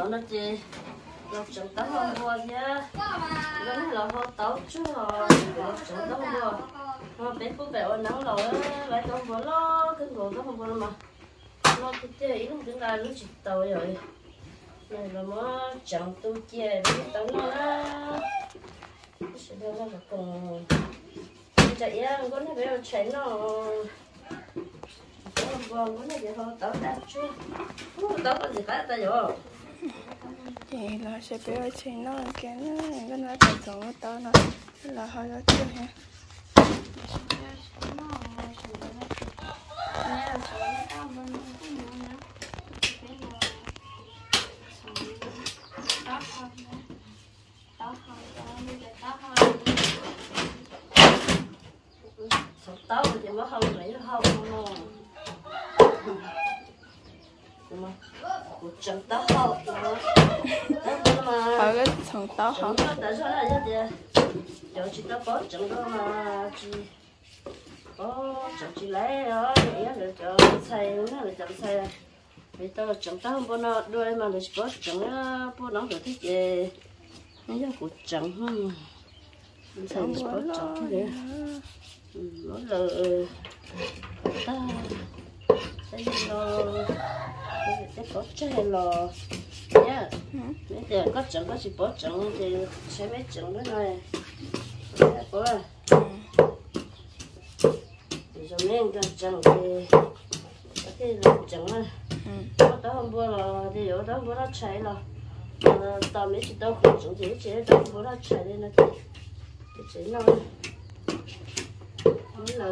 nó nó chê. Lọc chẳng tao không vua nhá vẫn là hoa táo chứ họ lọc chẳng tấm không vua mà bé phụ bé ôn nắng rồi lại không vua lo cái ngủ tao không vua mà. Nó cứ chơi ý không chúng ta lúc chụp tàu rồi này là mà chẳng tu kia tấm tao nó sẽ đưa ra là cùng. Chạy á, con nó bé chạy nó. Vâng có nó gì hoa táo đã chưa táo có gì khác ta rồi thì là sẽ biết ở trên nó cái nó cái nó phải sống ở đó nó là hơi đó chưa ha tao thì không không không không mà ở cái thằng tao hả chẳng có tại sao lại như thế giờ chỉ tao có chẳng có mà chỉ có chẳng chỉ lấy đó để để cho xay nó là chẳng xay vì tao là chẳng tao không có nó đôi mà là chỉ có chẳng á bố nó được thích gì nó giờ cũng chẳng hơn xay chỉ có chẳng thế đấy nó là ta xay nó cái có chơi lò nhá bây giờ có chẳng có chỉ bỏ chẳng thì sẽ mấy chẳng nữa này. Có à rồi. Nên cho chẳng thì cái là chẳng à có đó hôm bữa là thì ở đó bữa nó chạy là tao mấy chỉ tao không chẳng thì chỉ tao bữa nó chạy lên là thì chỉ nó nó là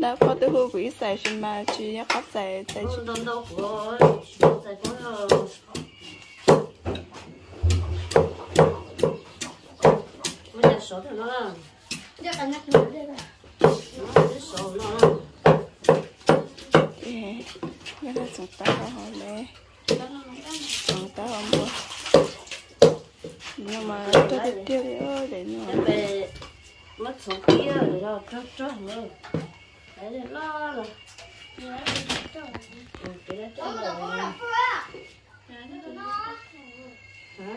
đã có tới hưu vị xài xin mà chỉ nhắc có xài xài không đâu có bây giờ số thì nó là Giờ cả nhắc đây là nó số nó là thằng tao không mua. Nhưng mà tôi được tiêu thì ơi để nó về mất số kia rồi đó chốt chốt nữa đấy là lo rồi. Ừ, cái đó chốt rồi. Hả?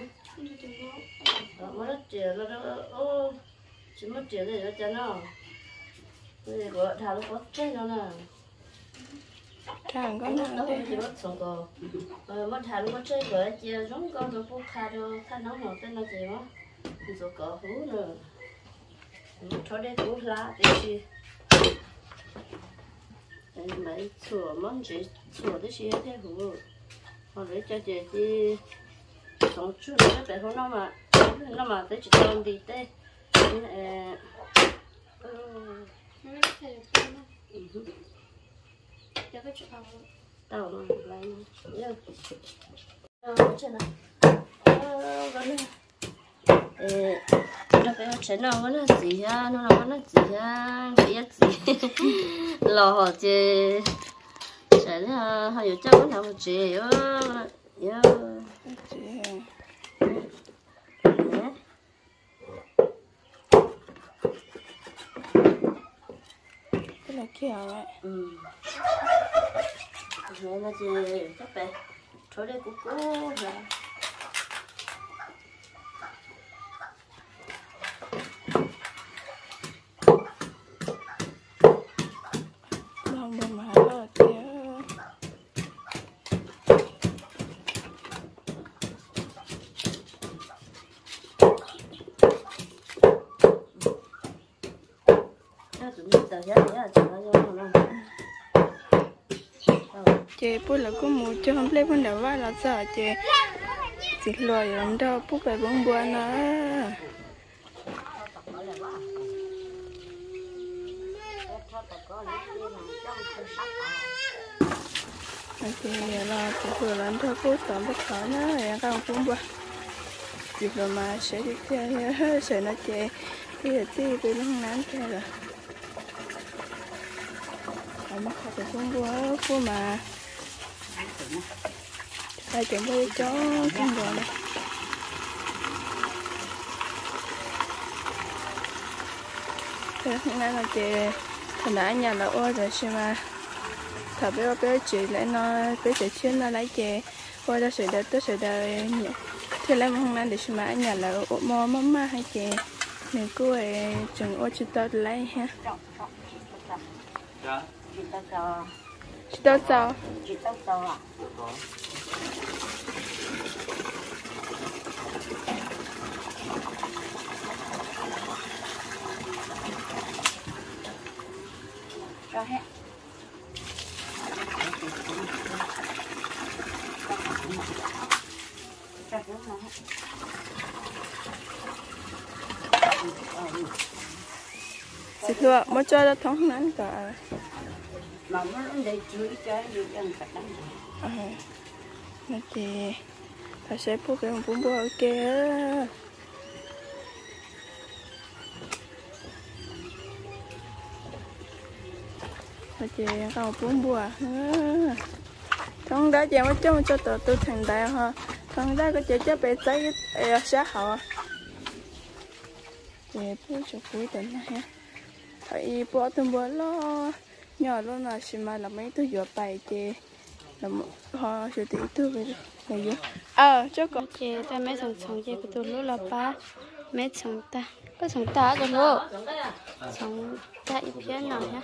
Mất tiền nó ô chỉ mất tiền thì nó cho nó. Bây giờ có thằng nó có chơi nó nè thằng có nó nào nó chỉ mất sống cò ờ mất thằng nó chơi với chia giống con nó phụ khai đâu khai nó mà tên nó gì mà rồi cò hú nữa thôi đây cũng lá để chi. Đây mấy chùa món gì? Chùa đấy chi thế hú. Họ lấy cho chị chi sống chút nữa để hôm nó mà nó mà tới chỉ tao đi cho cái chỗ phòng. Tàu này lấy nhá. Ờ chuyện này ờ gần này ê nó phải chuyện nào vẫn là gì ha nó là vẫn là gì ha cái gì? Lò họ chê sẽ là hay yêu cháu vẫn làm họ chê yo yo cái này kiểu ừ rồi là chị các bạn thôi đây cũng cố rồi không được mà là kia Nó tụi mình tờ giá giá là nó vô mà chị bố là có một cho không lấy vấn đề vai là sợ chị chị lừa làm đâu bố phải bông bùa nó. Thì dạ là chị vừa làm thưa bố tóm bất khả nữa em không bông bùa chị rồi mà sẽ đi chơi, sẽ nó chơi bây giờ tí bên nó không nán chơi rồi ở mắt họ thì cũng quá cô mà. Hai chuẩn bị chó con rồi đây. Thế nay là chị hồi nãy nhà là ôi rồi xem mà. Thà bé bé chị lại nói, bé chị chuyên là lấy chị. Ôi ra sửa đời tới sửa đời nhỉ thế lại hôm nay để xem mà nhà là ô mò, mắm mà hay chị? Mình cứ ấy chừng ô chị tao lấy ha. Yeah chị tao cho. Chị tao sao chị tao cho à cho hết cho hết chị thưa mới chơi đã thống nắng cả mà nó để chửi cho như ăn thật lắm à nó chị phải ờ. sẽ phụ cái bún bò ok, ok, chị không bún bò thông đã chị mới cho cho tụi tôi thành đại ha thông đã có chị cho bé cháy xã hậu chị bố cho cuối tuần ha thầy bố tôi bố lo nhỏ luôn là chỉ mà là mấy thứ vừa bài chê là một họ sẽ tí thứ về này vô ờ cho con chê ta mấy thằng sống chê của tôi lúc là ba mấy thằng ta có thằng ta rồi luôn thằng ta ít phía nào nhá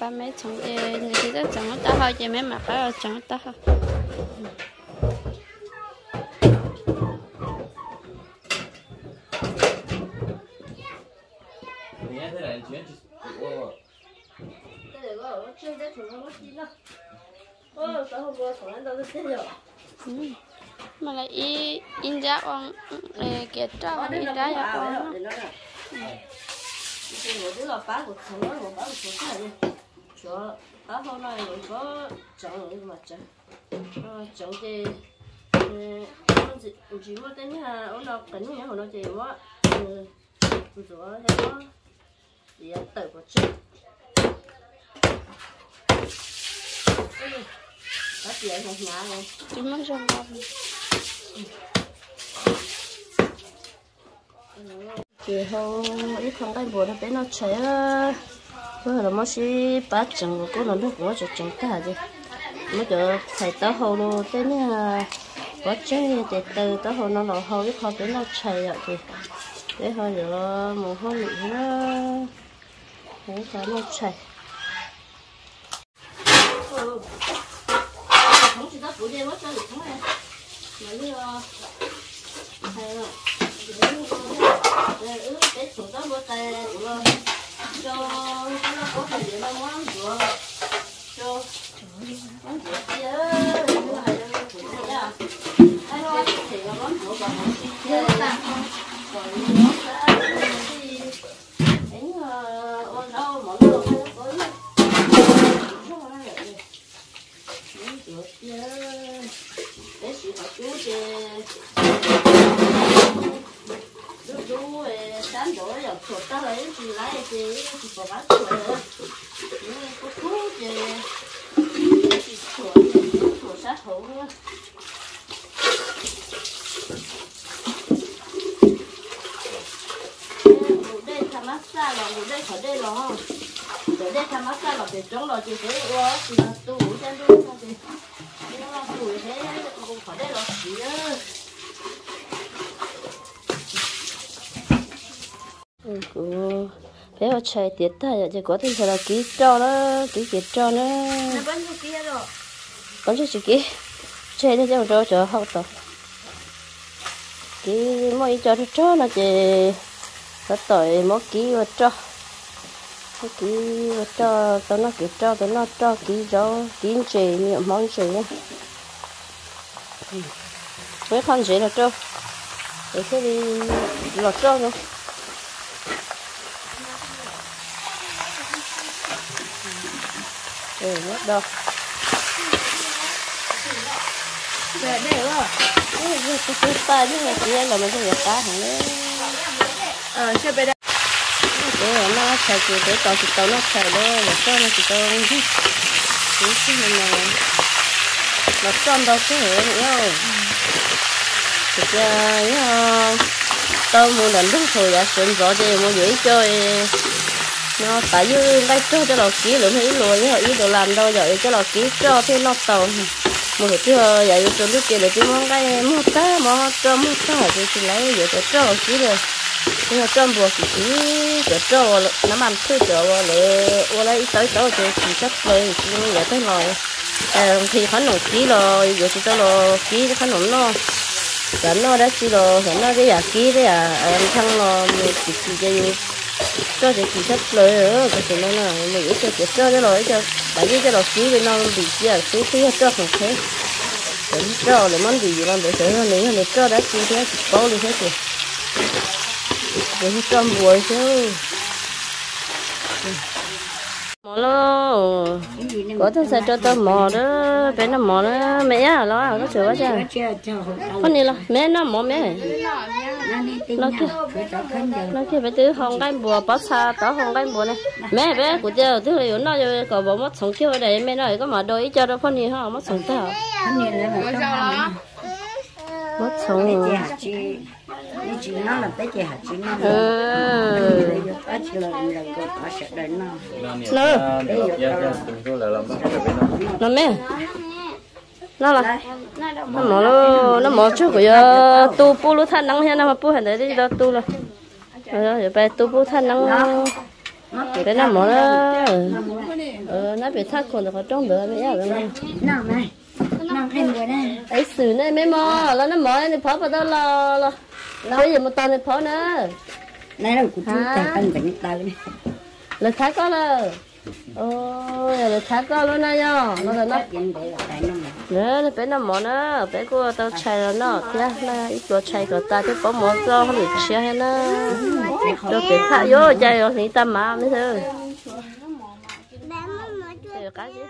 ba mấy thằng chê người ta đó chẳng ta thôi chê mấy mặt đó chẳng ta thôi Ừ. mà lại y in giá ông kia cho in giá giá ông người đứa là phá của thằng nó một phá của thằng này đi cho phá hôm nay người có chọn người mà chọn chọn cái chỉ có tên là ông nào cần nhá họ nói gì quá. Rồi thế đó thì tự có chuyện có chỉ muốn trong đó chị không ít không cái buồn nó bé nó chạy á. Bữa là mới xí bát chừng của cô nó nó cũng cho chừng cả gì mới cho thầy tao hầu luôn thế nha có chơi để từ tao hầu nó lò hầu ít không bé nó chạy ạ thì để hơi nữa một hơi nữa thế cho nó chạy được không này mà đi thầy rồi ừ cái thủ đó bữa tè của cho nó có thể để nó món của cho món của kia nó hay là của kia ai nói thì nó món của bà món kia. Còn nó sẽ đi đánh ôn đâu món đồ hay có ý không có lại món của kia để sự học chú chơi chú sáng đổ rồi chuột ta lấy thì lấy thì thì bỏ bát chuột nữa nhưng có thú thì thì chuột chuột sát thủ nữa đây tham massage là ngủ đây khỏi đây rồi không để đây tham massage là để chống rồi thì thế quá thì là tôi ngủ trên luôn thì nhưng mà tuổi thế cũng khỏi đây rồi ừ bé ở chơi tiết ta giờ chỉ có thể là ký cho nó, ký cho nó bao nhiêu kia rồi còn chưa chỉ ký chơi nó cho cho cho hậu tao ký mỗi cho nó cho nó chỉ nó tội mỗi ký và cho cái ký cho tao nó ký cho tao nó cho ký cho ký chế nhiều món chế nhá với con chế là cho để cái đi lọt cho luôn để mất đâu về đây rồi cái cái tay cái là kia là mình sẽ gặp cá hàng ờ chưa về đây để nó chạy chỉ để tao chỉ tàu nó chạy đó là cho nó chỉ tàu chứ chứ chứ mình là nó trong đâu chứ nữa nữa thực ra nhá tao muốn đánh lúc thôi đã xin rõ thì muốn giữ chơi nó tại như ngay cho cho lò ký lượng thấy luôn nhá ý đồ làm đâu vậy cho lò ký cho thế nó tàu một cái chưa vậy cho lúc kia để tôi món cái mua cá món cho mua cá thì chỉ lấy vậy cho cho ký rồi nhưng trong bộ chỉ cho cho nó mắm thứ cho lệ ô lấy tới chỗ thì chỉ chắc rồi chỉ mình giải tới rồi thì khán nổ ký rồi giờ chỉ cho lo ký khán nổ nó chẳng đã chỉ lo chẳng cái giả ký em thăng lo chỉ chỉ cho cho chỉ chắc rồi cái chuyện đó là mình ít chỉ cho cái rồi cho tại vì cái lo ký bên nó bị chỉ là ký ký cho không thế cho là món gì làm để sửa hơn nữa là cho đã chỉ thế bao nhiêu thế kìa để cho buổi chứ. Mò lo có thằng sẽ cho tao mò đó. Bé nó mò đó. Mẹ à lo có sửa chứ con này là mẹ nó mò mẹ. Nó kia nó kia bé tứ hồng cái bùa bắt xa tao hồng cái bùa này. Mẹ bé của giờ thứ là nó rồi có bộ mất sống kia ở đây. Mẹ nói có mà đôi cho nó con này họ mất sống tao mất sống đi chị nó là tới chị hạt chị nó ừ là là cô có sẽ đến nó nó nó mẹ nó là nó mỏ nó nó mỏ trước của giờ tu pu lu than nắng hiện nó mà pu hiện đấy đi đâu tu là rồi giờ bé tu pu than nắng. Bé nó mỏ nó ờ nó bị thắt còn được trong bữa bây giờ rồi đây. Ấy xử này mấy mò nó nó mỏ này phá vào đó là là bây giờ một tao này phá nữa. Này là của chú cần phải nhận tao này là thắt có là ôi là thắt có luôn này nhá nó là nó. để là cái bé nó mỏ nó bé của tao chạy rồi nó. Thế là ít chỗ chạy của ta chứ có mỏ cho không được chia hết nó cho bé thả vô chạy rồi thì ta mà mới thôi. Cái gì